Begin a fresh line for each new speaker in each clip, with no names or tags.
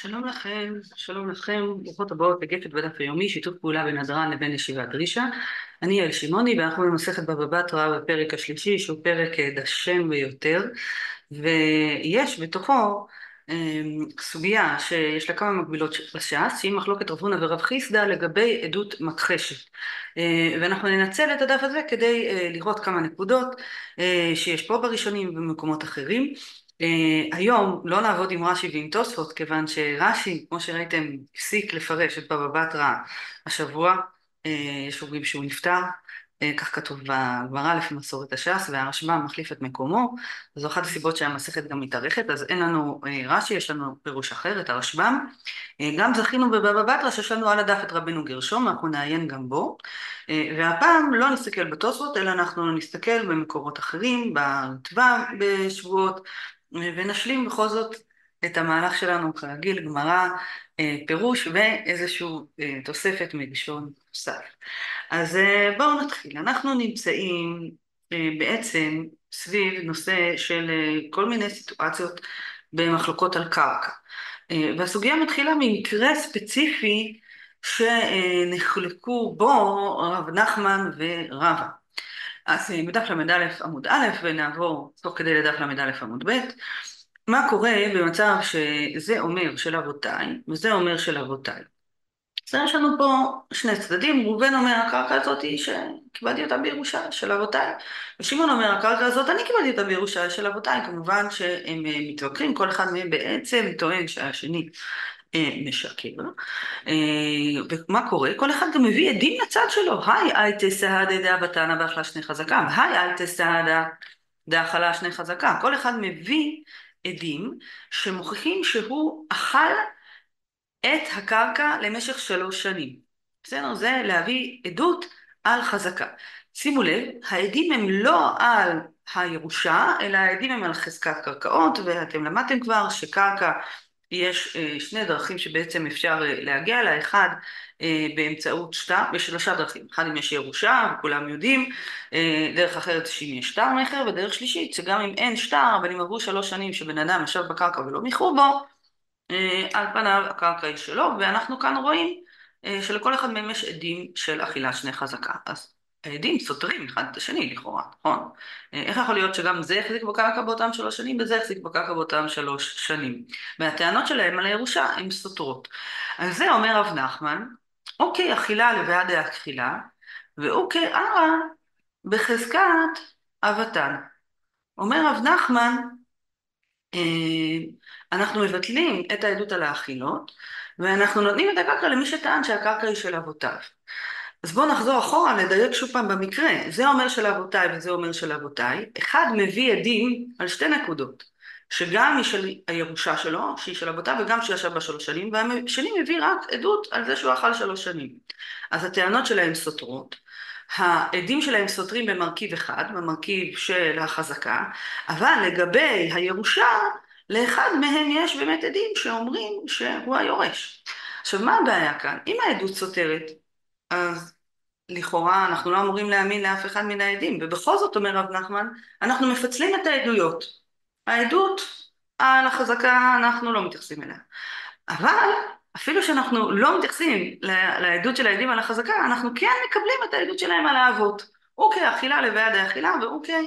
שלום לכם, שלום לכם, ברוכות הבאות לגפת בדף היומי, שיתוף פעולה בין הדרן לבין ישיבת דרישה. אני יעל שמעוני ואנחנו במסכת בבא בתרא בפרק השלישי שהוא פרק דשן ביותר. ויש בתוכו סוגיה שיש לה כמה מקבילות בש"ס שהיא מחלוקת רב הונא ורב חיסדא לגבי עדות מכחשת. ואנחנו ננצל את הדף הזה כדי לראות כמה נקודות שיש פה בראשונים ובמקומות אחרים היום לא נעבוד עם רש"י ועם תוספות כיוון שרש"י כמו שראיתם הפסיק לפרש את בבא בתרא השבוע יש אומרים שהוא נפטר כך כתוב בגמרא לפי מסורת הש"ס והרשב"ם מחליף את מקומו זו אחת הסיבות שהמסכת גם מתארכת אז אין לנו רש"י יש לנו פירוש אחר את הרשב"ם. גם זכינו בבבא בתרא שיש לנו על הדף את רבנו גרשום אנחנו נעיין גם בו. והפעם לא נסתכל בתוספות אלא אנחנו נסתכל במקורות אחרים ברטב"א בשבועות ונשלים בכל זאת את המהלך שלנו כרגיל גמרא פירוש ואיזשהו תוספת מלשון נוסף. אז בואו נתחיל. אנחנו נמצאים בעצם סביב נושא של כל מיני סיטואציות במחלוקות על קרקע. והסוגיה מתחילה ממקרה ספציפי שנחלקו בו רב נחמן ורבא אז בדף ל"א עמוד א' ונעבור תוך כדי לדף ל"א עמוד ב' מה קורה במצב שזה אומר של אבותיי וזה אומר של אבותיי? אז יש לנו פה שני צדדים. ראובן אומר הקרקע הזאת שקיבלתי אותה בירושה של אבותיי. ושמעון אומר הקרקע הזאת אני קיבלתי אותה בירושה של אבותיי. כמובן שהם מתווכחים כל אחד מהם בעצם טוען שהשני משקר. ומה קורה? כל אחד גם מביא עדים לצד שלו. היי אייטה סהדה דאבא תנא באכלה שני חזקה. היי אייטה סהדה דאכלה שני חזקה. כל אחד מביא עדים שמוכיחים שהוא אכל את הקרקע למשך שלוש שנים. בסדר? זה להביא עדות על חזקה. שימו לב העדים הם לא על הירושה אלא העדים הם על חזקת קרקעות ואתם למדתם כבר שקרקע יש שני דרכים שבעצם אפשר להגיע לה אחד באמצעות שטר בשלושה דרכים. אחד אם יש ירושה וכולם יודעים דרך אחרת שאם יש שטר מכר ודרך שלישית שגם אם אין שטר אבל אם עברו שלוש שנים שבן אדם ישב בקרקע ולא מכרו בו על פניו הקרקע היא שלו ואנחנו כאן רואים שלכל אחד מהם יש עדים של אכילת שני חזקה. אז העדים סותרים אחד את השני לכאורה נכון? איך יכול להיות שגם זה החזיק בקרקע באותם שלוש שנים וזה החזיק בקרקע באותם שלוש שנים? והטענות שלהם על הירושה הן סותרות. על זה אומר רב נחמן אוקיי אכילה לבעד דאכילה ואוקיי ערא בחזקת אבתן. אומר רב נחמן אנחנו מבטלים את העדות על האכילות ואנחנו נותנים את הקרקע למי שטען שהקרקע היא של אבותיו אז בואו נחזור אחורה לדייק שוב פעם במקרה. זה אומר של אבותיי וזה אומר של אבותיי. אחד מביא עדים על שתי נקודות שגם היא של הירושה שלו שהיא של אבותיו וגם שישב בה שלוש שנים והשני מביא רק עדות על זה שהוא אכל שלוש שנים. אז הטענות שלהם סותרות. העדים שלהם סותרים במרכיב אחד במרכיב של החזקה אבל לגבי הירושה לאחד מהם יש באמת עדים שאומרים שהוא היורש. עכשיו מה הבעיה כאן? אם העדות סותרת אז לכאורה אנחנו לא אמורים להאמין לאף אחד מן העדים ובכל זאת אומר רב נחמן אנחנו מפצלים את העדויות. העדות על החזקה אנחנו לא מתייחסים אליה. אבל אפילו שאנחנו לא מתייחסים לעדות של העדים על החזקה אנחנו כן מקבלים את העדות שלהם על האבות. אוקיי אכילה לבעד האכילה ואוקיי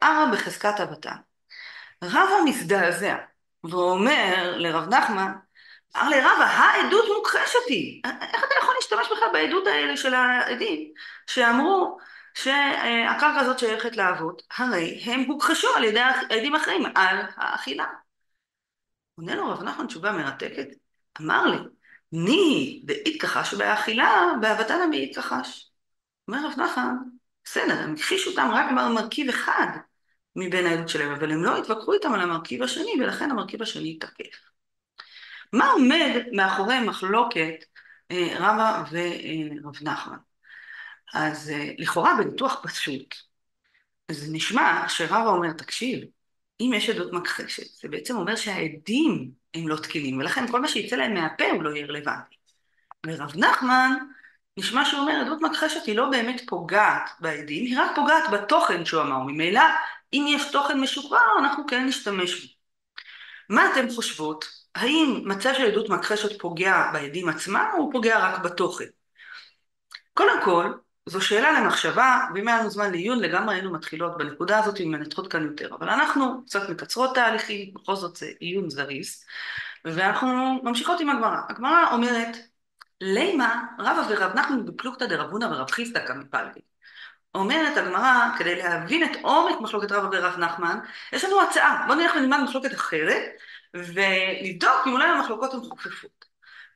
ערא בחזקת אבתן רבא מזדעזע ואומר לרב נחמן אמר לי רבא העדות מוכחשת היא. איך אתה יכול להשתמש בכלל בעדות האלה של העדים? שאמרו שהקרקע הזאת שייכת לאבות הרי הם הוכחשו על ידי עדים אחרים על האכילה. עונה לו רב נחמן תשובה מרתקת אמר לי ני באיתכחש באכילה באבתנא באיתכחש אומר רב נחמן בסדר הם הכחישו אותם רק במרכיב אחד מבין העדות שלהם אבל הם לא התווכחו איתם על המרכיב השני ולכן המרכיב השני תקף מה עומד מאחורי מחלוקת רבא ורב נחמן? אז לכאורה בניתוח פשוט זה נשמע שרבא אומר תקשיב אם יש עדות מכחשת זה בעצם אומר שהעדים הם לא תקינים ולכן כל מה שיצא להם מהפה הוא לא יהיה רלוונטי. ורב נחמן נשמע שהוא אומר עדות מכחשת היא לא באמת פוגעת בעדים היא רק פוגעת בתוכן שהוא אמר ממילא אם יש תוכן משוחרר אנחנו כן נשתמש בו. מה אתן חושבות האם מצב של עדות מכחשת פוגע בעדים עצמם, או הוא פוגע רק בתוכן? קודם כל, זו שאלה למחשבה, ואם היה לנו זמן לעיון לגמרי היינו מתחילות בנקודה הזאת ומנתחות כאן יותר, אבל אנחנו קצת מקצרות תהליכים, בכל זאת זה עיון זריז, ואנחנו ממשיכות עם הגמרא. הגמרא אומרת, לימה רבא ורב נחמן בפלוגתא דרבונה ורב חיסדא כמפלגי. אומרת הגמרא, כדי להבין את עומק מחלוקת רבא ורב נחמן, יש לנו הצעה, בואו נלך ונלמד מחלוקת אחרת, ונבדוק אם אולי המחלוקות הן חופפות.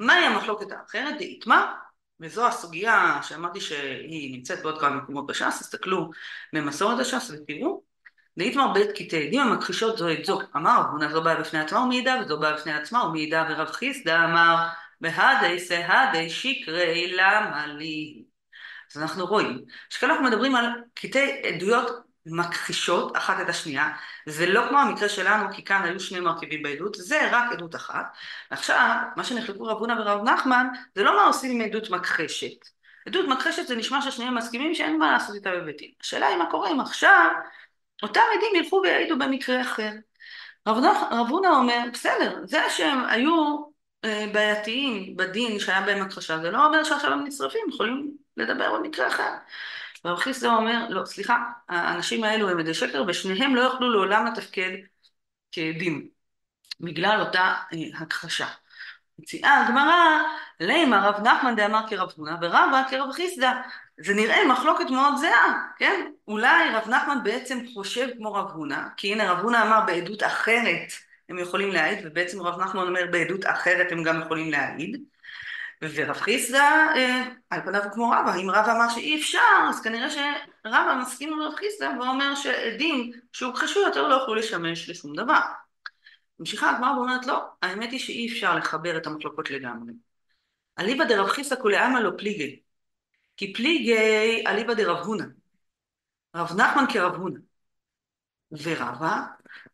מהי המחלוקת האחרת? דאיתמה, וזו הסוגיה שאמרתי שהיא נמצאת בעוד כמה מקומות בש"ס, תסתכלו במסורת הש"ס ותראו, דאיתמר בית קטעי עדים המכחישות זו את זו, אמר רב הונא זו באה בפני עצמה ומעידה וזו באה בפני עצמה ומעידה ורב חיסדא אמר בהדי סהדי שקרי למה לי. אז אנחנו רואים שכאן אנחנו מדברים על קטעי עדויות מכחישות אחת את השנייה, זה לא כמו המקרה שלנו כי כאן היו שני מרכיבים בעדות, זה רק עדות אחת. עכשיו, מה שנחלקו רב הונא ורב נחמן, זה לא מה עושים עם עדות מכחשת. עדות מכחשת זה נשמע ששניהם מסכימים שאין מה לעשות איתה בבית דין. השאלה היא מה קורה אם עכשיו אותם עדים ילכו ויעידו במקרה אחר. רב הונא אומר, בסדר, זה שהם היו אה, בעייתיים בדין שהיה בהם הכחשה, זה לא אומר שעכשיו הם נשרפים, יכולים לדבר במקרה אחר. רב חיסדא אומר, לא, סליחה, האנשים האלו הם עדי שקר ושניהם לא יוכלו לעולם לתפקד כעדים, בגלל אותה אה, הכחשה. מציעה הגמרא, לימה רב נחמן דאמר כרב הונא ורבא כרב חיסדא. זה נראה מחלוקת מאוד זהה, כן? אולי רב נחמן בעצם חושב כמו רב הונא, כי הנה רב הונא אמר בעדות אחרת הם יכולים להעיד, ובעצם רב נחמן אומר בעדות אחרת הם גם יכולים להעיד. ורב חיסדא, אה, על פניו הוא כמו רבא, אם רבא אמר שאי אפשר, אז כנראה שרבא מסכים עם רב חיסדא ואומר שעדים שהוכחשו יותר לא יוכלו לשמש לשום דבר. ממשיכה הגמרא ואומרת לא, האמת היא שאי אפשר לחבר את המחלוקות לגמרי. אליבא דרב חיסדא כולי עלמא לא פליגי, כי פליגי אליבא דרב הונא, רב נחמן כרב הונא, ורבא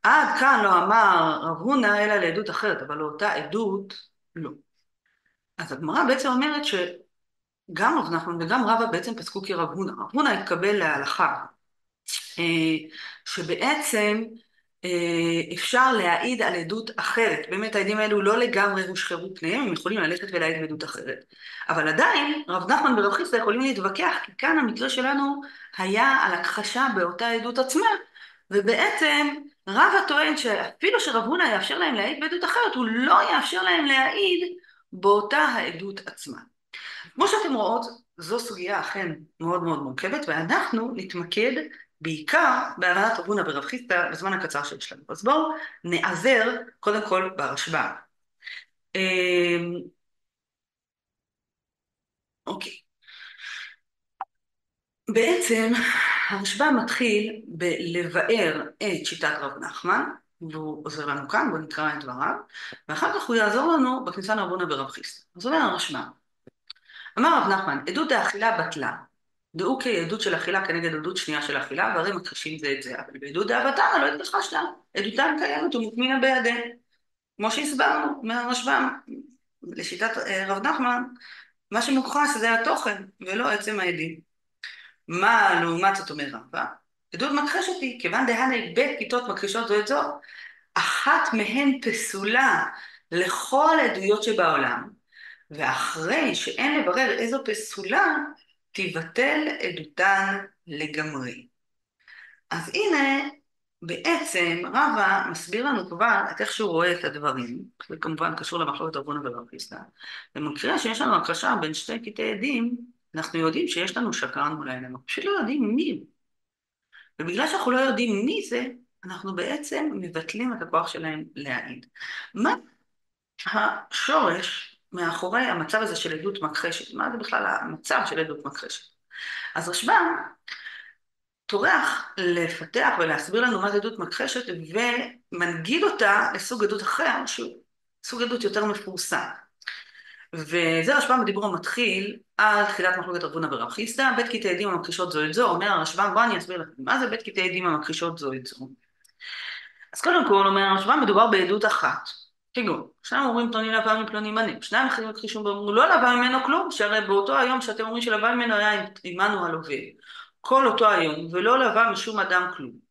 עד כאן לא אמר רב הונא אלא לעדות אחרת, אבל לאותה עדות לא. אז הגמרא בעצם אומרת שגם רב נחמן וגם רבא בעצם פסקו כרב הונא. רב הונא התקבל להלכה אה, שבעצם אה, אפשר להעיד על עדות אחרת. באמת העדים האלו לא לגמרי הושחרו פניהם, הם יכולים ללכת ולהעיד עדות אחרת. אבל עדיין רב נחמן ורב חיסדא יכולים להתווכח, כי כאן המקרה שלנו היה על הכחשה באותה עדות עצמה, ובעצם רבא טוען שאפילו שרב הונא יאפשר להם להעיד בעדות אחרת, הוא לא יאפשר להם להעיד באותה העדות עצמה. כמו שאתם רואות, זו סוגיה אכן מאוד מאוד מורכבת, ואנחנו נתמקד בעיקר בהבנת רב הונא ורב חיסדא בזמן הקצר שיש לנו. אז בואו נעזר קודם כל ברשב"א. אמ, אוקיי. בעצם הרשב"א מתחיל בלבאר את שיטת רב נחמן, והוא עוזר לנו כאן, בואו נקרא את דבריו, ואחר כך הוא יעזור לנו בכניסה לרב הונא ורב חיסדא. אז אומר הרשב"א, אמר רב נחמן, עדות האכילה בטלה, דעו כעדות של אכילה כנגד עדות שנייה של אכילה, והרי מכחישים זה את זה, אבל בעדות דאבתנא לא התכחשת, עדותם קיימת ומוטמינא בידיהם. כמו שהסברנו מהרשב"ם, לשיטת אה, רב נחמן, מה שמוכחש זה התוכן ולא עצם העדים. מה לעומת זאת אומר רבא? עדות מכחשת היא, כיוון דהני בית כיתות מכחישות זו את זו, אחת מהן פסולה לכל העדויות שבעולם, ואחרי שאין לברר איזו פסולה, תבטל עדותן לגמרי. אז הנה, בעצם רבא מסביר לנו כבר את איך שהוא רואה את הדברים, זה כמובן קשור למחלוקת רבונה ורב חיסדא. במקרה שיש לנו הקרשה בין שתי קטעי עדים, אנחנו יודעים שיש לנו שקרן מול העיניים, פשוט לא יודעים מי. ובגלל שאנחנו לא יודעים מי זה, אנחנו בעצם מבטלים את הכוח שלהם להעיד. מה השורש מאחורי המצב הזה של עדות מכחשת? מה זה בכלל המצב של עדות מכחשת? אז רשב"ם טורח לפתח ולהסביר לנו מה זה עדות מכחשת ומנגיד אותה לסוג עדות אחר שהוא סוג עדות יותר מפורסם. וזה רשב"ם בדיבור המתחיל על תחילת מחלוקת רב הונא ורב חיסדא, בית קטעי עדים המכחישות זו את זו, אומר הרשב"ם, בוא אני אסביר לכם, מה זה בית קטעי עדים המכחישות זו את זו? אז קודם כל אומר הרשב"ם, מדובר בעדות אחת, כגון, שניים אומרים פלוני לבא מפלוני מנה, שניים אחרים מכחישים ואומרים לא לבא ממנו כלום, שהרי באותו היום שאתם אומרים שלבא ממנו היה עמנו הלווה, כל אותו היום, ולא לבא משום אדם כלום.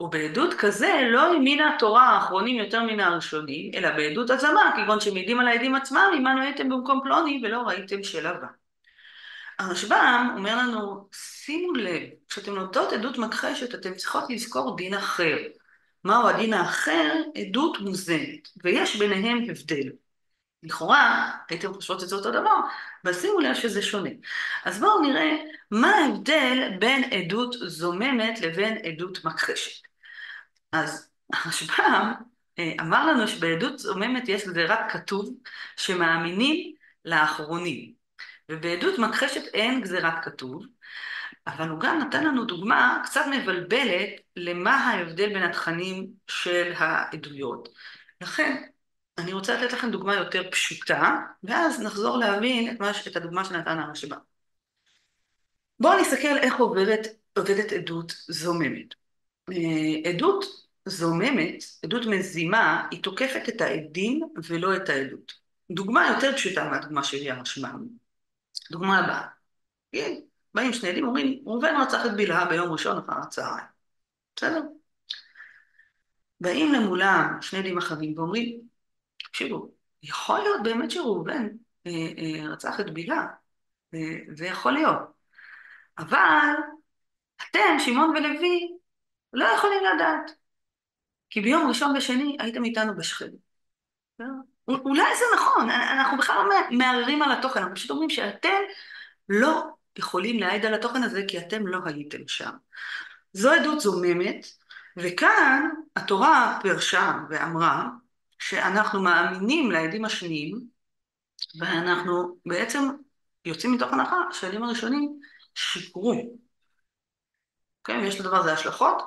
ובעדות כזה לא האמינה התורה האחרונים יותר מן הראשונים, אלא בעדות הזמה, כגון שמעידים על העדים עצמם, עמנו הייתם במקום פלוני ולא ראיתם שלווה. הרשב"ם אומר לנו, שימו לב, כשאתם נותנות עדות מכחשת, אתם צריכות לזכור דין אחר. מהו הדין האחר? עדות מוזנת, ויש ביניהם הבדל. לכאורה, הייתם חושבות את זה אותו דבר, אבל שימו לב שזה שונה. אז בואו נראה מה ההבדל בין עדות זוממת לבין עדות מכחשת. אז הרשב"ם אמר לנו שבעדות זוממת יש לזה רק כתוב שמאמינים לאחרונים, ובעדות מכחשת אין גזירת כתוב, אבל הוא גם נתן לנו דוגמה קצת מבלבלת למה ההבדל בין התכנים של העדויות. לכן, אני רוצה לתת לכם דוגמה יותר פשוטה, ואז נחזור להבין את, מה, את הדוגמה שנתן הרשב"ם. בואו נסתכל איך עובדת, עובדת עדות זוממת. עדות זוממת, עדות מזימה, היא תוקפת את העדים ולא את העדות. דוגמה יותר פשוטה מהדוגמה שהביא הרשב"ם. דוגמה הבאה. באים שני עדים אומרים, ראובן רצח את בלהה ביום ראשון אחר הצהריים. בסדר? באים למולם שני עדים אחרים ואומרים, תקשיבו, יכול להיות באמת שראובן אה, אה, רצח את בלהה, אה, זה יכול להיות. אבל אתם, שמעון ולוי, לא יכולים לדעת. כי ביום ראשון ושני הייתם איתנו בשכם. אולי זה נכון, אנחנו בכלל לא מערערים על התוכן, אנחנו פשוט אומרים שאתם לא יכולים להעיד על התוכן הזה כי אתם לא הייתם שם. זו עדות זוממת, וכאן התורה פרשה ואמרה שאנחנו מאמינים לעדים השניים, ואנחנו בעצם יוצאים מתוך הנחה שהעדים הראשונים שיקרו. כן, ויש לדבר הזה השלכות,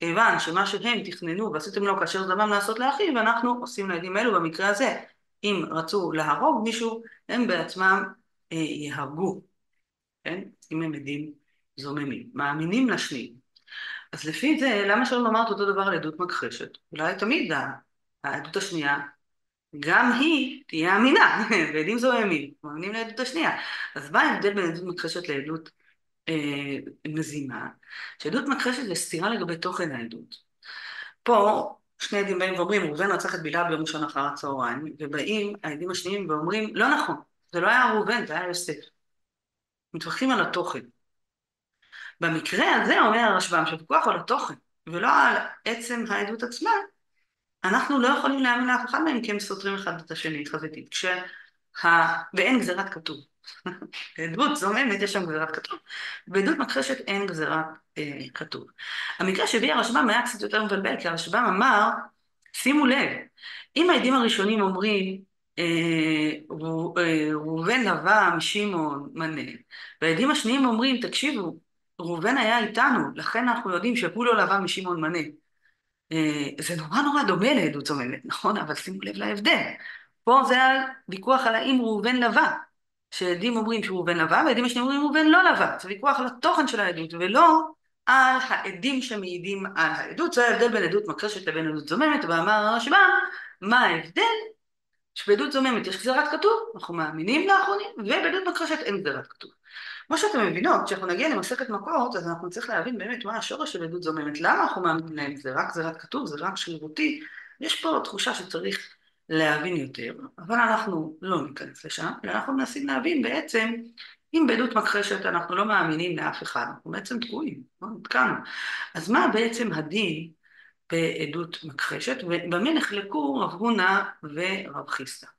כיוון שמה שהם תכננו ועשיתם לו כאשר זמם לעשות לאחיו, אנחנו עושים לעדים אלו במקרה הזה. אם רצו להרוג מישהו, הם בעצמם אה, יהרגו, כן? אם הם עדים זוממים, מאמינים לשניים. אז לפי זה, למה שלא לומר את אותו דבר על עדות מכחשת? אולי תמיד העדות השנייה, גם היא תהיה אמינה, ועדים זוממים, מאמינים לעדות השנייה. אז מה ההבדל בין עדות מכחשת לעדות מזימה? שעדות מכחשת זה סתירה לגבי תוכן העדות. פה שני עדים באים ואומרים, ראובן רצח את בלהה ביום ראשון אחר הצהריים, ובאים העדים השניים ואומרים, לא נכון, זה לא היה ראובן, זה היה יוסף. מתווכחים על התוכן. במקרה הזה אומר הרשב"ם שוויכוח על התוכן ולא על עצם העדות עצמה, אנחנו לא יכולים להאמין לאף אחד מהם כי הם סותרים אחד את השני חזיתית, כשה... ואין גזירת כתוב. בעדות זוממת יש שם גזירת כתוב, בעדות מכחשת אין גזירת אה, כתוב. המקרה שהביא הרשב"ם היה קצת יותר מבלבל, כי הרשב"ם אמר, שימו לב, אם העדים הראשונים אומרים אה, אה, ראובן לבא משמעון מנה, והעדים השניים אומרים, תקשיבו, ראובן היה איתנו, לכן אנחנו יודעים שהוא לא משמעון מנה. אה, זה נורא נורא דומה לעדות זוממת, נכון? אבל שימו לב להבדל. פה זה הוויכוח על האם ראובן לבא. שעדים אומרים שראובן לבא, ועדים השניים אומרים ראובן לא לבא. זה ויכוח על התוכן של העדות, ולא על העדים שמעידים על העדות. זה ההבדל בין עדות מקרשת לבין עדות זוממת, ואמר הרשב"ם, מה ההבדל? שבעדות זוממת יש גזירת כתוב, אנחנו מאמינים לאחרונים, ובעדות מקרשת אין גזירת כתוב. כמו שאתם מבינות, כשאנחנו נגיע למסכת מכות, אז אנחנו נצטרך להבין באמת מה השורש של עדות זוממת, למה אנחנו מאמינים להם, זה רק גזירת כתוב, זה רק שרירותי, יש פה תחושה שצריך להבין יותר, אבל אנחנו לא ניכנס לשם, ואנחנו מנסים להבין בעצם, אם בעדות מכחשת אנחנו לא מאמינים לאף אחד, אנחנו בעצם תקועים, לא נתקענו. אז מה בעצם הדין בעדות מכחשת, ובמה נחלקו רב הונא ורב חיסדא.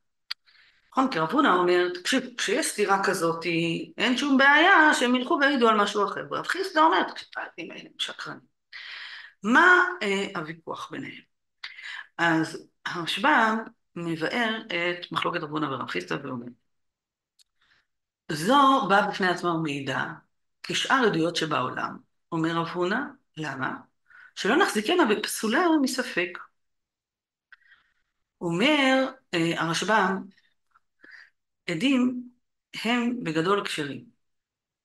נכון? כי רב הונא אומר, תקשיב, כשיש סתירה כזאת, אין שום בעיה שהם ילכו ויעידו על משהו אחר. ורב חיסדא אומר, תקשיב, העדים האלה שקרנים. מה אה, הוויכוח ביניהם? אז הרשב"ם מבאר את מחלוקת רב הונא ורב חיסדא ואומר, זו באה בפני עצמה ומעידה כשאר עדויות שבעולם, אומר רב הונא, למה? שלא נחזיקנה בפסולה מספק. אומר אה, הרשב"ם, עדים הם בגדול כשרים.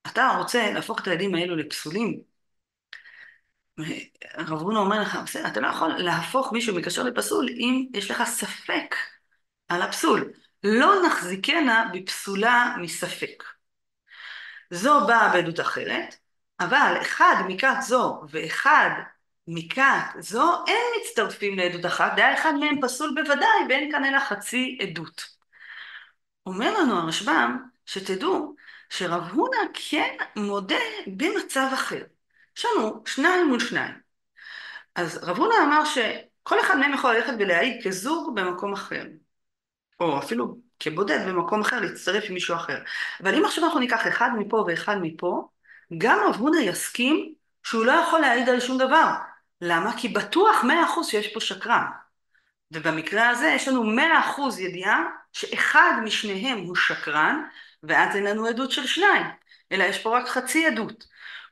אתה רוצה להפוך את העדים האלו לפסולים? רב רונו אומר לך, בסדר, אתה לא יכול להפוך מישהו מקשר לפסול אם יש לך ספק על הפסול. לא נחזיקנה בפסולה מספק. זו באה בעדות אחרת, אבל אחד מכת זו ואחד מכת זו אין מצטרפים לעדות אחת, דעה אחד מהם פסול בוודאי, ואין כאן אלא חצי עדות. אומר לנו הרשב"ם, שתדעו שרב הונא כן מודה במצב אחר. יש לנו שניים מול שניים. אז רב הונא אמר שכל אחד מהם יכול ללכת ולהעיד כזוג במקום אחר. או אפילו כבודד במקום אחר, להצטרף עם מישהו אחר. אבל אם עכשיו אנחנו ניקח אחד מפה ואחד מפה, גם רב הונא יסכים שהוא לא יכול להעיד על שום דבר. למה? כי בטוח מאה אחוז שיש פה שקרן. ובמקרה הזה יש לנו מאה אחוז ידיעה שאחד משניהם הוא שקרן, ואז אין לנו עדות של שניים, אלא יש פה רק חצי עדות.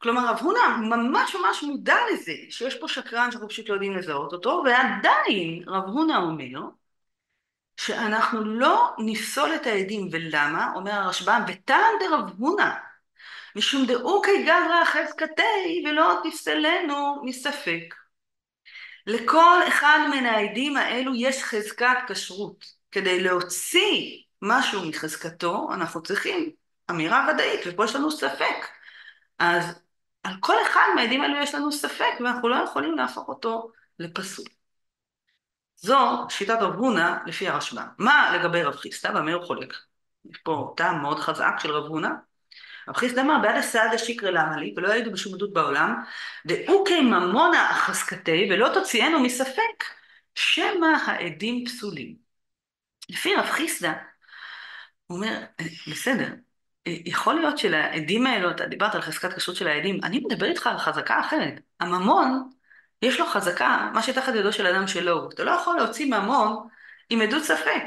כלומר, רב הונא ממש ממש מודע לזה שיש פה שקרן שאנחנו פשוט לא יודעים לזהות אותו, ועדיין רב הונא אומר שאנחנו לא נפסול את העדים, ולמה? אומר הרשב"ם, וטעם דרב הונא, משום דאוקי גברא חזקתי ולא תפסלנו מספק. לכל אחד מן העדים האלו יש חזקת כשרות. כדי להוציא משהו מחזקתו, אנחנו צריכים אמירה ודאית, ופה יש לנו ספק. אז על כל אחד מהעדים האלו יש לנו ספק, ואנחנו לא יכולים להפוך אותו לפסול. זו שיטת רב הונא לפי הרשב"ם. מה לגבי רב חיסדא? במה הוא חולק? יש פה טעם מאוד חזק של רב הונא. רב חיסדא אמר, בעד הסעדה שיקרא למה ולא יעידו בשום עדות בעולם, דאוקי ממונה החזקתי, ולא תוציאנו מספק, שמא העדים פסולים. לפי רב חיסדא, הוא אומר, בסדר, יכול להיות שלעדים האלו, אתה דיברת על חזקת כשרות של העדים, אני מדבר איתך על חזקה אחרת. הממון, יש לו חזקה, מה שתחת ידו של אדם שלו. אתה לא יכול להוציא ממון עם עדות ספק.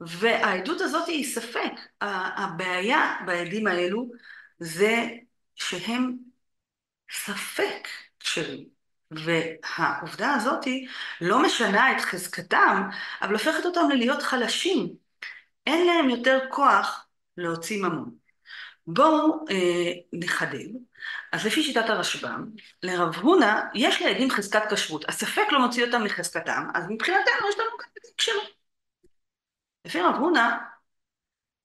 והעדות הזאת היא ספק. הבעיה בעדים האלו זה שהם ספק כשרים. והעובדה הזאת לא משנה את חזקתם, אבל הופכת אותם ללהיות חלשים. אין להם יותר כוח להוציא ממון. בואו אה, נחדד. אז לפי שיטת הרשב"ם, לרב הונא יש לעדים חזקת כשרות. הספק לא מוציא אותם מחזקתם, אז מבחינתנו יש לנו גם את כשרות. לפי רב הונא,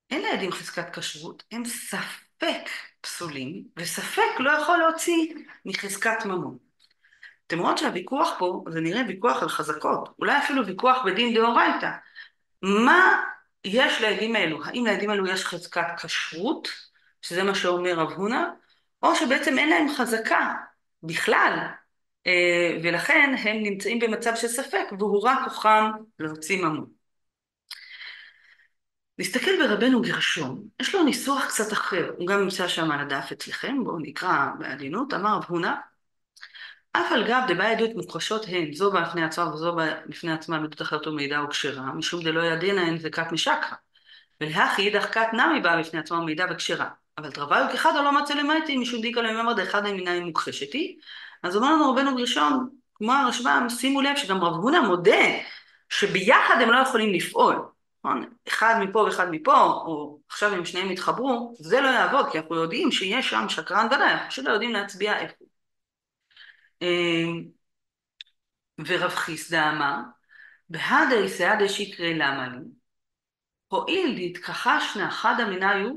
אין לעדים חזקת כשרות, הם ספק פסולים, וספק לא יכול להוציא מחזקת ממון. אתם רואות שהוויכוח פה זה נראה ויכוח על חזקות, אולי אפילו ויכוח בדין דאורייתא. מה יש לעדים האלו? האם לעדים האלו יש חזקת כשרות, שזה מה שאומר רב הונא, או שבעצם אין להם חזקה בכלל, אה, ולכן הם נמצאים במצב של ספק, והוא רק כוחם להוציא ממון. נסתכל ברבנו גרשום, יש לו ניסוח קצת אחר, הוא גם נמצא שם על הדף אצלכם, בואו נקרא בעדינות, אמר רב הונא אף על גב דבעי עדות מוכחשות הן, זו בפני עצמה וזו בפני עצמה בעדות אחרת ומידע וכשרה, משום דלא ידענה הן זקת משקרא. ולהכי אידך כת נמי באה בפני עצמה ומידע וכשרה. אבל תרווה וכחד לא מצא למייטי משום דיקה לממר דאחד הימיניים מוכחשת היא. אז אומר לנו רבנו גרשון, כמו הרשב"ם, שימו לב שגם רב הונא מודה שביחד הם לא יכולים לפעול. נכון? אחד מפה ואחד מפה, או עכשיו אם שניהם יתחברו, זה לא יעבוד, כי אנחנו יודעים שיש שם שקרן ודאי, אנחנו פשוט לא יודעים להצביע איפה ורב חיסדא אמר, בהדי סעדי שיקרי למה לי, הואיל דהתכחשנה חד אמיניו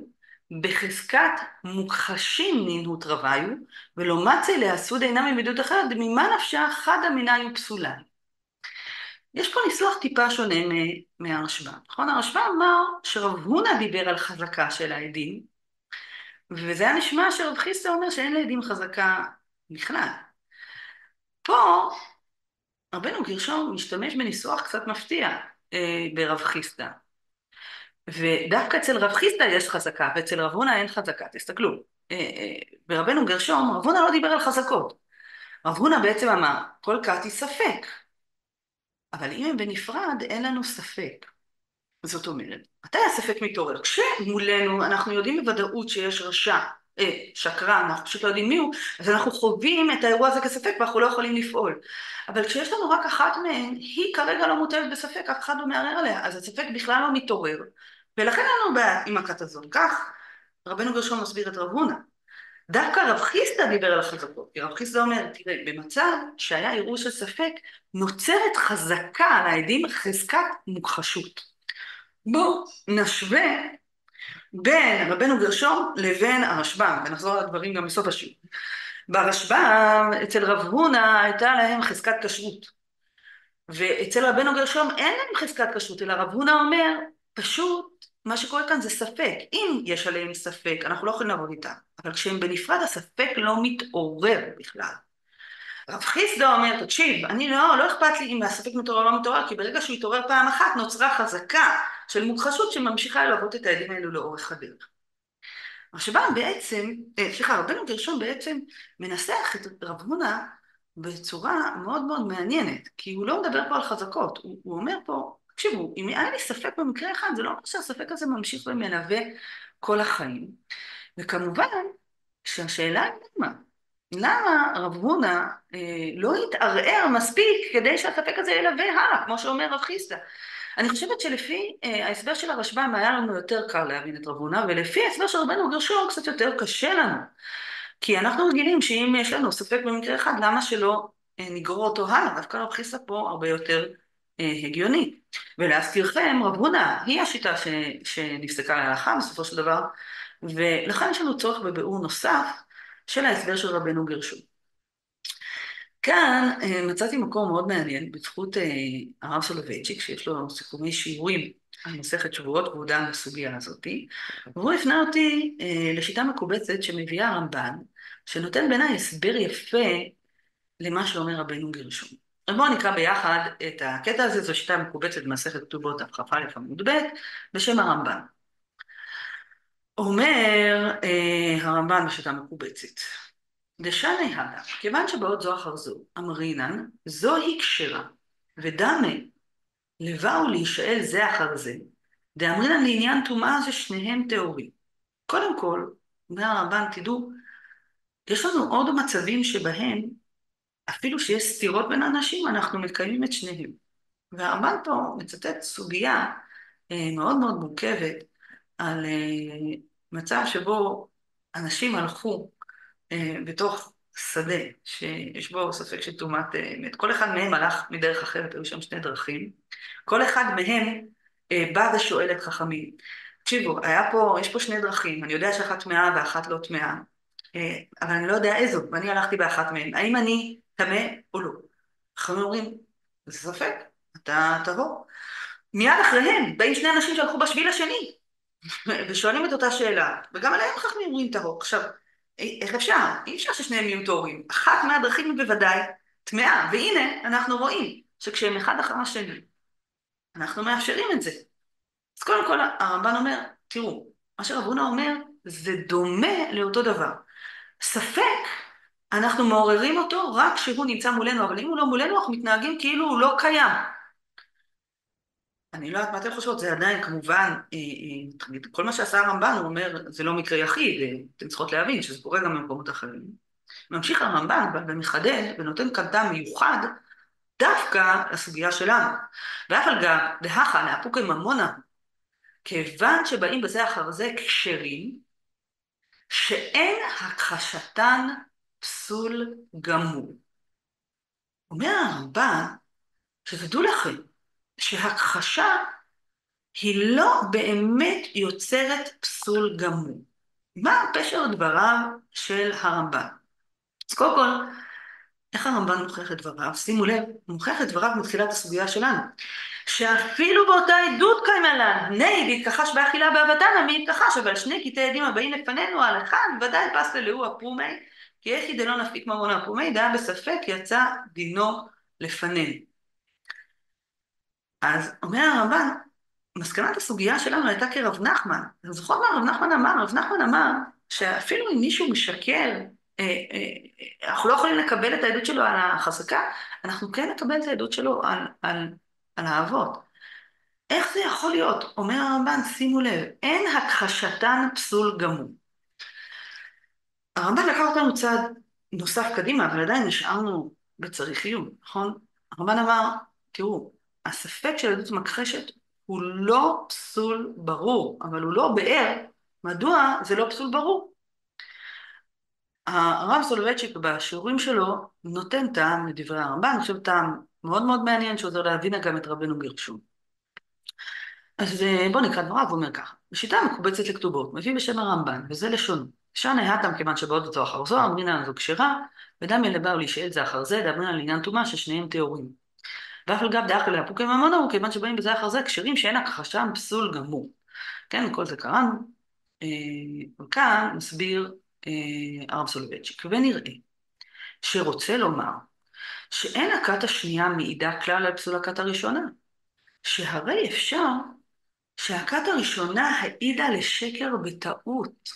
בחזקת מוכחשים נינהות רביו, ולא מצי להסוד אינם מבידות אחרת, ממה נפשה חד אמיניו פסולה. יש פה ניסוח טיפה שונה מהרשב"ם, נכון? הרשב"ם אמר שרב הונא דיבר על חזקה של העדים, וזה היה נשמע שרב חיסדא אומר שאין לעדים חזקה בכלל. פה רבנו גרשום משתמש בניסוח קצת מפתיע אה, ברב חיסדא. ודווקא אצל רב חיסדא יש חזקה, ואצל רב הונא אין חזקה, תסתכלו. אה, אה, ברבנו גרשום, רב הונא לא דיבר על חזקות. רב הונא בעצם אמר, כל כת היא ספק. אבל אם הם בנפרד, אין לנו ספק. זאת אומרת, מתי הספק מתעורר? כשמולנו אנחנו יודעים בוודאות שיש רשע שקרן, אנחנו פשוט לא יודעים מי הוא, אז אנחנו חווים את האירוע הזה כספק ואנחנו לא יכולים לפעול. אבל כשיש לנו רק אחת מהן, היא כרגע לא מוטלת בספק, אף אחד לא מערער עליה, אז הספק בכלל לא מתעורר, ולכן אין לנו בעיה עם הזאת. כך רבנו גרשון מסביר את רב הונא. דווקא רב חיסדא דיבר על החזקות, כי רב חיסדא אומר, תראה, במצב שהיה ערעור של ספק, נוצרת חזקה על העדים חזקת מוכחשות. בואו נשווה בין רבנו גרשום לבין הרשב"ם, ונחזור על הדברים גם בסוף השיעור. ברשב"ם, אצל רב הונא הייתה להם חזקת כשרות. ואצל רבנו גרשום אין להם חזקת כשרות, אלא רב הונא אומר, פשוט מה שקורה כאן זה ספק. אם יש עליהם ספק, אנחנו לא יכולים לעבוד איתם. אבל כשהם בנפרד, הספק לא מתעורר בכלל. רב חיסדא אומר, תקשיב, אני לא, לא אכפת לי אם הספק מתעורר או לא מתעורר, כי ברגע שהוא יתעורר פעם אחת, נוצרה חזקה של מוכחשות שממשיכה ללוות את העדים האלו לאורך הדרך. הרשב"ם בעצם, אה, סליחה, רבנו גרשון בעצם מנסח את רב הונא בצורה מאוד מאוד מעניינת, כי הוא לא מדבר פה על חזקות, הוא, הוא אומר פה, תקשיבו, אם היה לי ספק במקרה אחד, זה לא אומר שהספק הזה ממשיך ומלווה כל החיים. וכמובן שהשאלה היא למה. למה רב הונא אה, לא התערער מספיק כדי שהספק הזה ילווה הלאה, כמו שאומר רב חיסדא. אני חושבת שלפי אה, ההסבר של הרשב"ם היה לנו יותר קל להבין את רב הונא, ולפי ההסבר של רבנו גרשון קצת יותר קשה לנו. כי אנחנו רגילים שאם יש לנו ספק במקרה אחד, למה שלא אה, נגרור אותו הלאה? דווקא רב חיסדא פה הרבה יותר אה, הגיוני. ולהזכירכם, רב הונא היא השיטה ש, שנפסקה להלכה בסופו של דבר, ולכן יש לנו צורך בביאור נוסף של ההסבר של רבנו גרשון. כאן אה, מצאתי מקום מאוד מעניין בזכות אה, הרב סולובייצ'יק, שיש לו סיכומי שיעורים על מסכת שבועות והוא דן בסוגיה הזאתי, והוא הפנה אותי אה, לשיטה מקובצת שמביאה הרמב"ן, שנותן בעיניי הסבר יפה למה שאומר רבנו גרשון. אז בואו נקרא ביחד את הקטע הזה, זו שיטה מקובצת במסכת כתובות כ"א עמוד ב', בשם הרמב"ן. אומר הרמב"ן בשיטה מקובצת, דשני הלאה, כיוון שבאות זו אחר זו, אמרינן, זוהי כשרה, ודמה לבאו להישאל זה אחר זה, דאמרינן לעניין טומאה זה שניהם טהורים. קודם כל, אומר הרמב"ן, תדעו, יש לנו עוד מצבים שבהם, אפילו שיש סתירות בין אנשים, אנחנו מקיימים את שניהם. והרמב"ן פה מצטט סוגיה אה, מאוד מאוד מורכבת על אה, מצב שבו אנשים הלכו בתוך שדה שיש בו ספק של טומאת אה, מת. כל אחד מהם הלך מדרך אחרת, היו שם שני דרכים. כל אחד מהם אה, בא ושואל את חכמים. תקשיבו, היה פה, יש פה שני דרכים, אני יודע שאחת טמאה ואחת לא טמאה, אבל אני לא יודע איזו, ואני הלכתי באחת מהן. האם אני טמא או לא? חכמים אומרים, זה ספק, אתה תבוא. מיד אחריהם באים שני אנשים שהלכו בשביל השני, ושואלים את אותה שאלה, וגם עליהם חכמים אומרים טהור. עכשיו, איך אפשר? אי אפשר ששניהם יהיו טהורים. אחת מהדרכים היא בוודאי טמאה, והנה אנחנו רואים שכשהם אחד אחר השני, אנחנו מאפשרים את זה. אז קודם כל הרמב"ן אומר, תראו, מה שרב הונא אומר זה דומה לאותו דבר. ספק, אנחנו מעוררים אותו רק כשהוא נמצא מולנו, אבל אם הוא לא מולנו אנחנו מתנהגים כאילו הוא לא קיים. אני לא יודעת מה אתם חושבות, זה עדיין כמובן, אה, אה, כל מה שעשה הרמב"ן הוא אומר, זה לא מקרה יחיד, אה, אתם צריכות להבין שזה קורה גם במקומות אחרים. ממשיך הרמב"ן ומחדד ונותן כאן טעם מיוחד דווקא לסוגיה שלנו. ואף על גב דהכה לאפוקי ממונה, כיוון שבאים בזה אחר זה כשרים, שאין הכחשתן פסול גמור. אומר הרמב"ן, שתדעו לכם, שהכחשה היא לא באמת יוצרת פסול גמור. מה פשר דבריו של הרמב"ן? אז קודם כל, איך הרמב"ן מוכיח את דבריו? שימו לב, מוכיח את דבריו מתחילת הסוגיה שלנו. שאפילו באותה עדות קיימה לה, ני להתכחש באכילה באבדנה, מי יתכחש, אבל שני קטעי עדים הבאים לפנינו על אחד, ודאי פס ללאו הפומי, כי איך ידלא נפיק ממון הפומי, דעה בספק יצא דינו לפנינו. אז אומר הרמב"ן, מסקנת הסוגיה שלנו הייתה כרב נחמן. אתם זוכרות מה רב נחמן אמר? רב נחמן אמר שאפילו אם מישהו משקר, אה, אה, אנחנו לא יכולים לקבל את העדות שלו על החזקה, אנחנו כן נקבל את העדות שלו על, על, על האבות. איך זה יכול להיות? אומר הרמב"ן, שימו לב, אין הכחשתן פסול גמור. הרמב"ן לקח אותנו צעד נוסף קדימה, אבל עדיין נשארנו בצריך עיון, נכון? הרמב"ן אמר, תראו, הספק של עדות מכחשת הוא לא פסול ברור, אבל הוא לא באר. מדוע זה לא פסול ברור? הרב סולובייצ'יק בשיעורים שלו נותן טעם לדברי הרמב"ן, אני חושב טעם מאוד מאוד מעניין שעוזר להבין גם את רבנו גרשון. אז בואו נקרא דבריו, הוא אומר ככה, בשיטה מקובצת לכתובות, מביא בשם הרמב"ן, וזה לשונו. אפשר נהתם כיוון שבעוד זו אחר זו, אמרינן זו כשרה, ודם אלה באו להישאל זה אחר זה, דאמרינן לעניין טומאה ששניהם טהורים. ואף על גב דאחל להפוקי ממונו, כיוון שבאים בזה אחר זה כשרים שאין הכחשם פסול גמור. כן, כל זה קראנו. וכאן מסביר הרב סולובייצ'יק, ונראה שרוצה לומר שאין הכת השנייה מעידה כלל על פסול הכת הראשונה, שהרי אפשר שהכת הראשונה העידה לשקר בטעות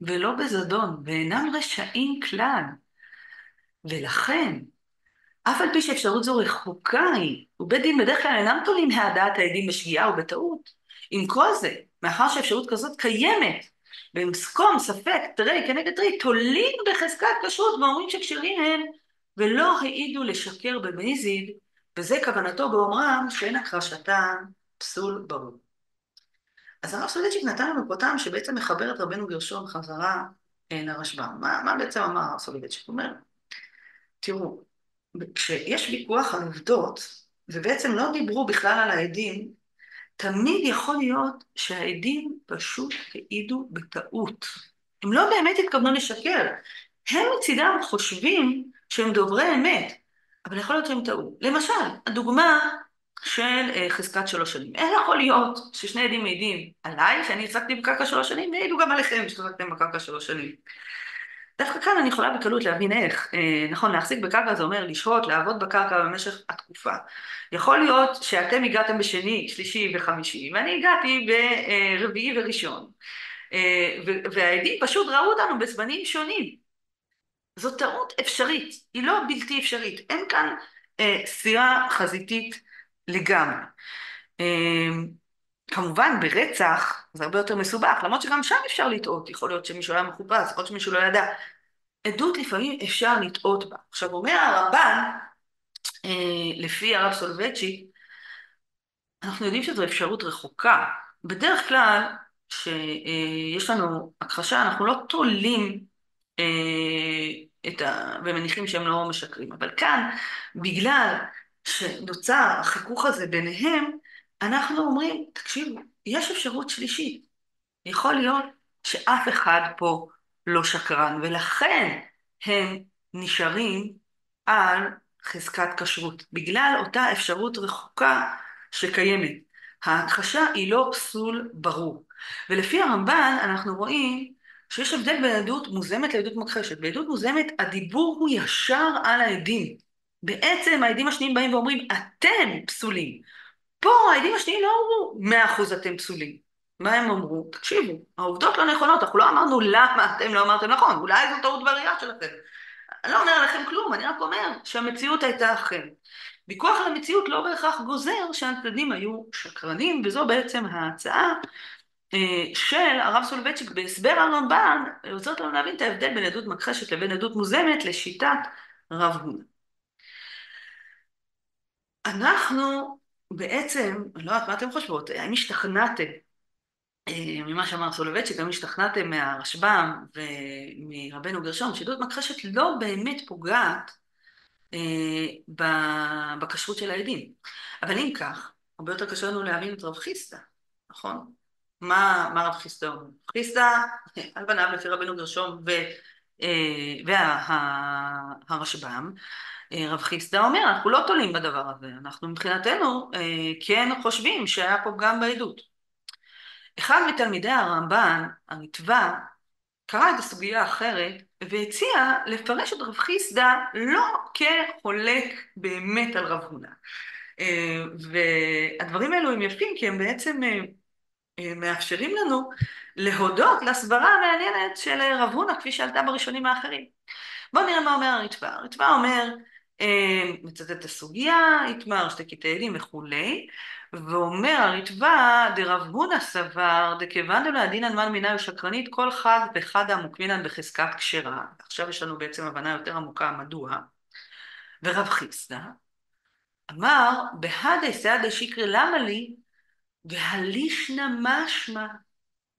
ולא בזדון, ואינם רשעים כלל. ולכן, אף על פי שאפשרות זו רחוקה היא, ובית דין בדרך כלל אינם תולים העדת העדים בשגיאה או בטעות, עם כל זה, מאחר שאפשרות כזאת קיימת, במסכום ספק תרי כנגד תרי, תולים בחזקת כשרות ואומרים שכשרים הם, ולא העידו לשקר במזיד, וזה כוונתו באומרם שאין הכחשתם פסול ברור. אז הרב סולובייצ'יק נתן לנו פה טעם שבעצם מחבר את רבנו גרשון חזרה לרשב"ם. מה, מה בעצם אמר הרב סולובייצ'יק? הוא אומר, תראו, כשיש ויכוח על עובדות, ובעצם לא דיברו בכלל על העדים, תמיד יכול להיות שהעדים פשוט העידו בטעות. הם לא באמת התכוונו לשקר. הם מצידם חושבים שהם דוברי אמת, אבל יכול להיות שהם טעו. למשל, הדוגמה של חזקת שלוש שנים. איך יכול להיות ששני עדים מעידים עליי, שאני החזקתי בקרקע שלוש שנים, והעידו גם עליכם שהחזקתם בקרקע שלוש שנים. דווקא כאן אני יכולה בקלות להבין איך. נכון, להחזיק בקרקע זה אומר לשהות, לעבוד בקרקע במשך התקופה. יכול להיות שאתם הגעתם בשני, שלישי וחמישי, ואני הגעתי ברביעי וראשון. והעדים פשוט ראו אותנו בזמנים שונים. זו טעות אפשרית, היא לא בלתי אפשרית. אין כאן סתירה חזיתית לגמרי. כמובן ברצח זה הרבה יותר מסובך, למרות שגם שם אפשר לטעות, יכול להיות שמישהו היה מחופש, יכול להיות שמישהו לא ידע. עדות לפעמים אפשר לטעות בה. עכשיו אומר הרמב"ן, לפי הרב סולובייצ'יק, אנחנו יודעים שזו אפשרות רחוקה. בדרך כלל, כשיש לנו הכחשה, אנחנו לא תולים את ה... ומניחים שהם לא משקרים. אבל כאן, בגלל שנוצר החיכוך הזה ביניהם, אנחנו אומרים, תקשיבו, יש אפשרות שלישית. יכול להיות שאף אחד פה לא שקרן, ולכן הם נשארים על חזקת כשרות, בגלל אותה אפשרות רחוקה שקיימת. ההכחשה היא לא פסול ברור. ולפי הרמב"ן אנחנו רואים שיש הבדל בין עדות מוזמת לעדות מכחשת. בעדות מוזמת הדיבור הוא ישר על העדים. בעצם העדים השניים באים ואומרים, אתם פסולים. פה העדים השניים לא אמרו, מאה אחוז אתם פסולים. מה הם אמרו? תקשיבו, העובדות לא נכונות, אנחנו לא אמרנו למה אתם לא אמרתם נכון, אולי זו טעות בראייה שלכם. אני לא אומר לכם כלום, אני רק אומר שהמציאות הייתה אחרת. ויכוח על המציאות לא בהכרח גוזר שהצדדים היו שקרנים, וזו בעצם ההצעה של הרב סולובייצ'יק בהסבר הרמב"ן, עוזרת לנו להבין את ההבדל בין עדות מכחשת לבין עדות מוזמת לשיטת רב הונא. אנחנו בעצם, לא יודעת מה אתם חושבות, האם השתכנעתם ממה שאמר סולובייצ'יק, האם השתכנעתם מהרשב"ם ומרבנו גרשון, שעדות מכחשת לא באמת פוגעת בכשרות של העדים. אבל אם כך, הרבה יותר קשה לנו להבין את רב חיסדא, נכון? מה רב חיסדא אומר? חיסדא, על פניו לפי רבנו גרשון והרשב"ם, רב חיסדא אומר, אנחנו לא תולים בדבר הזה, אנחנו מבחינתנו כן חושבים שהיה פה פגם בעדות. אחד מתלמידי הרמב"ן, הריטב"א, קרא את הסוגיה האחרת והציע לפרש את רב חיסדא לא כחולק באמת על רב הונא. והדברים האלו הם יפים כי הם בעצם מאפשרים לנו להודות לסברה המעניינת של רב הונא כפי שעלתה בראשונים האחרים. בואו נראה מה אומר הריטב"א. הריטב"א אומר, מצטט את הסוגיה, יתמר שתי קטעי עדים וכולי, ואומר הריטב"א, דרב הונא סבר, דכיוון דלא הדינן מן מיניה ושקרנית, כל חד וחד המוקמינן בחזקת כשרה. עכשיו יש לנו בעצם הבנה יותר עמוקה מדוע. ורב חיסדא אמר, בהדי סעדי שקרי למה לי, והלישנא משמע,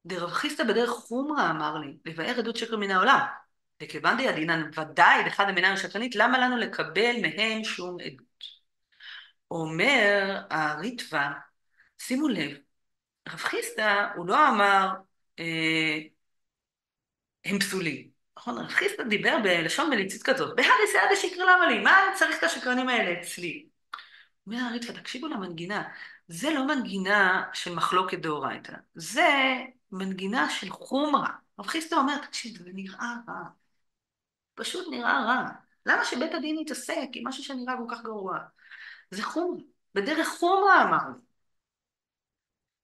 דרב חיסדא בדרך חומרא אמר לי, לבאר עדות שקר מן העולם. וכיוון דידינן ודאי דחד המיניה ושקרנית, למה לנו לקבל מהם שום עדות? אומר הריטב"א, שימו לב, רב חיסדא הוא לא אמר הם פסולים. נכון? רב חיסדא דיבר בלשון מליצית כזאת, בהרי סייעתא שקרי למה לי? מה צריך את השקרנים האלה אצלי? אומר הריטב"א, תקשיבו למנגינה, זה לא מנגינה של מחלוקת דאורייתא, זה מנגינה של חומרה. רב חיסדא אומר, תקשיב, זה נראה רע. פשוט נראה רע. למה שבית הדין יתעסק עם משהו שנראה כל כך גרוע? זה חומרה. בדרך חומרה אמרנו.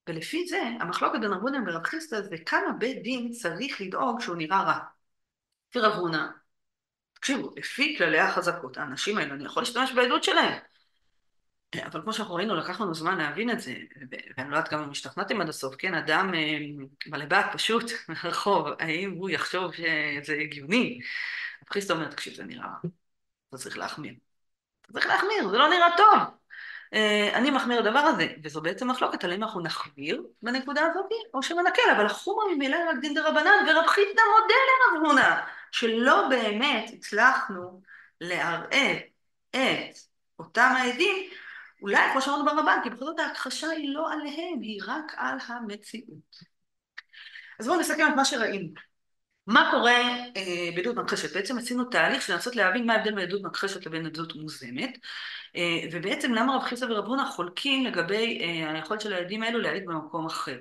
ולפי זה, המחלוקת בין רב הונא לרב חיסדא זה כמה בית דין צריך לדאוג שהוא נראה רע. לפי רב הונא, תקשיבו, לפי כללי החזקות, האנשים האלה, אני יכול להשתמש בעדות שלהם. אבל כמו שאנחנו ראינו, לקח לנו זמן להבין את זה, ואני לא יודעת גם אם השתכנעתם עד הסוף, כן, אדם בעלי בת פשוט מהרחוב, האם הוא יחשוב שזה הגיוני? חיסדא אומר, תקשיב, זה נראה אתה צריך להחמיר. אתה צריך להחמיר, זה לא נראה טוב. אני מחמיר הדבר הזה, וזו בעצם מחלוקת על אם אנחנו נחמיר בנקודה הזאת, או שנקל, אבל החומר ממילא רק דין דרבנן, ורב חיסדא מודה לרב הונא, שלא באמת הצלחנו לערער את אותם העדים, אולי כמו שאמרנו ברבן, כי בכל זאת ההכחשה היא לא עליהם, היא רק על המציאות. אז בואו נסכם את מה שראינו. מה קורה אה, בעדות מכחשת? בעצם עשינו תהליך של לנסות להבין מה ההבדל בין עדות מכחשת לבין עדות מוזמת, אה, ובעצם למה רב חיסדא ורב הונא חולקים לגבי אה, היכולת של הילדים האלו להעיד במקום אחר.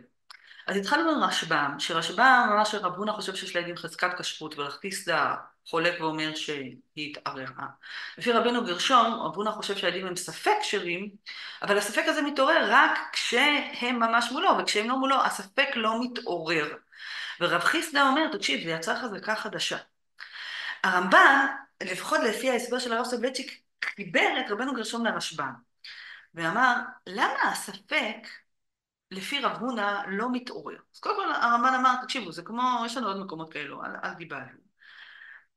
אז התחלנו עם רשב"ם, שרשב"ם ממש רב הונא חושב שיש לילדים חזקת כשרות, ורב חיסדא חולק ואומר שהיא התערערה. לפי רבנו גרשום, רב הונא חושב שהילדים הם ספק כשרים, אבל הספק הזה מתעורר רק כשהם ממש מולו, וכשהם לא מולו הספק לא מתעורר. ורב חיסדא אומר, תקשיב, זה יצר חזקה חדשה. הרמב"ן, לפחות לפי ההסבר של הרב סולובייצ'יק, חיבר את רבנו גרשום לרשב"ם, ואמר, למה הספק לפי רב הונא לא מתעורר? אז קודם כל הרמב"ן אמר, תקשיבו, זה כמו, יש לנו עוד מקומות כאלו, אל, דיברנו.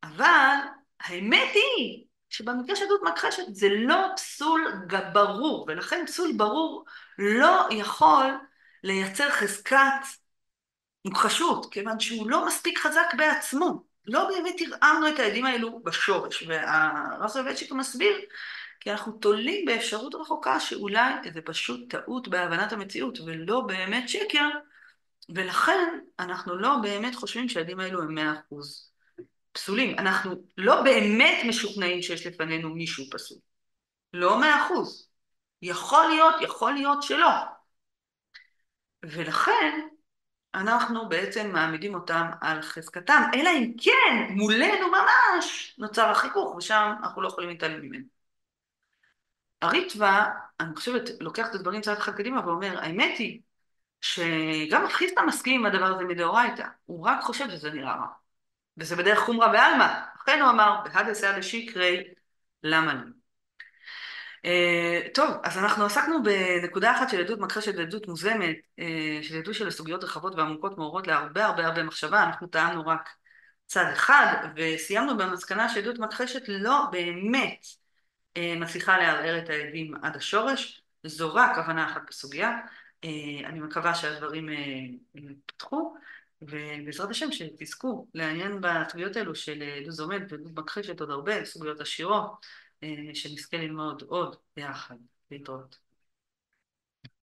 אבל האמת היא שבמקרה של עדות מכחשת זה לא פסול ברור, ולכן פסול ברור לא יכול לייצר חזקת מוכחשות, כיוון שהוא לא מספיק חזק בעצמו. לא באמת ערערנו את העדים האלו בשורש, והרב סולובייצ'יק מסביר כי אנחנו תולים באפשרות רחוקה שאולי זה פשוט טעות בהבנת המציאות ולא באמת שקר, ולכן אנחנו לא באמת חושבים שהעדים האלו הם מאה אחוז פסולים. אנחנו לא באמת משוכנעים שיש לפנינו מישהו פסול. לא מאה אחוז. יכול להיות, יכול להיות שלא. ולכן אנחנו בעצם מעמידים אותם על חזקתם, אלא אם כן מולנו ממש נוצר החיכוך, ושם אנחנו לא יכולים להתעלם ממנו. הריטב"א, אני חושבת, לוקח את הדברים צעד אחד קדימה ואומר, האמת היא שגם חיסטה מסכים עם הדבר הזה מדאורייתא, הוא רק חושב שזה נראה רע. וזה בדרך חומרא בעלמא. לכן הוא אמר, בהדה סייעתא שקרי, למה לי? Uh, טוב, אז אנחנו עסקנו בנקודה אחת של עדות מכחשת ועדות מוזמת, uh, של עדות של סוגיות רחבות ועמוקות מעוררות להרבה הרבה הרבה מחשבה, אנחנו טענו רק צד אחד, וסיימנו במסקנה שעדות מכחשת לא באמת uh, מצליחה לערער את העדים עד השורש, זו רק הבנה אחת בסוגיה, אני מקווה שהדברים יפתחו, ובעזרת השם שתזכו לעניין בסוגיות האלו של עדות זומד ועדות מכחשת עוד הרבה, סוגיות עשירות שנזכה ללמוד עוד ביחד, להתראות.